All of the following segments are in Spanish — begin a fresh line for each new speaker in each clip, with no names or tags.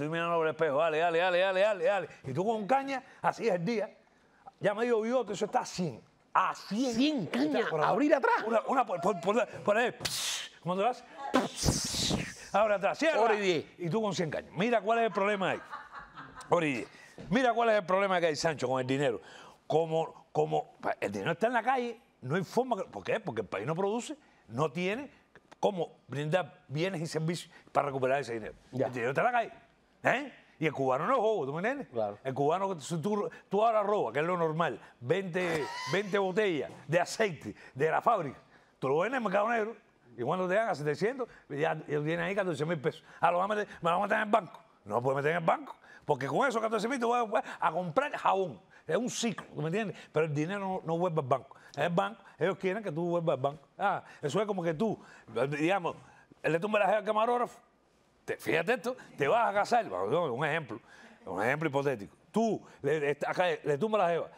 estoy mirando por el espejo, dale, dale, dale, dale, dale, dale. Y tú con caña, así es el día. Ya me dio bigote, eso está a 100. A 100.
100 caña,
Está por
abrir atrás.
Una, una por, por, por, por ahí. ¿Cómo te vas? Ahora atrás, cierra.
Hora y
tú con 100 cañas. Mira cuál es el problema ahí. Hora y diez. Mira cuál es el problema que hay, Sancho, con el dinero. Como, como el dinero está en la calle, no hay forma. que- ¿Por qué? Porque el país no produce, no tiene cómo brindar bienes y servicios para recuperar ese dinero.
Ya.
El dinero está en la calle. ¿Eh? Y el cubano no es bobo, ¿tú me entiendes?
Claro.
El cubano, si tú, tú ahora robas, que es lo normal, 20, 20 botellas de aceite de la fábrica, tú lo vendes en el mercado negro y cuando te dan a 700, ya, ya tienes ahí 14 mil pesos. Ah, lo vas a meter, me lo vas a meter en el banco. No lo puedes meter en el banco, porque con esos 14 mil tú vas a comprar jabón. Es un ciclo, ¿tú me entiendes? Pero el dinero no, no vuelve al banco. En el banco, ellos quieren que tú vuelvas al banco. Ah, eso es como que tú, digamos, le tumbas la al camarógrafo, te- fíjate esto, te vas a casar, un ejemplo, un ejemplo hipotético. Tú le, acá le tumbas la jeva,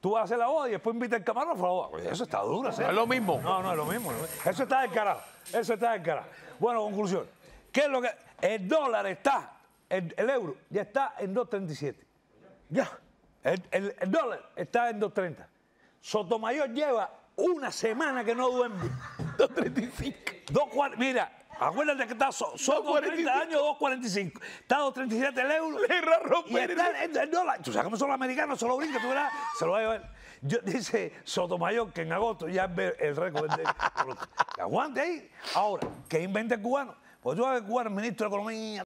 tú vas a hacer la boda y después invitas al camarógrafo a Eso está duro, ¿sí?
No es lo mismo.
No, no es lo mismo. Eso está del carajo. Eso está del carajo. Bueno, conclusión. ¿Qué es lo que.? El dólar está, el, el euro ya está en 2.37. Ya. El, el- el dólar está en 2.30. Sotomayor lleva una semana que no duerme.
235.
2.40, mira, acuérdate que está so, Soto 30 años, 2.45. Está 2.37 el euro. Y
romper.
está el, el dólar. Tú sabes cómo son los americanos, se lo brinca, tú verás, se lo va a llevar. Yo, dice Sotomayor que en agosto ya ve el récord de. Aguante ahí. Ahora, ¿qué inventa el cubano? Pues tú ves el cubano, el ministro de Economía,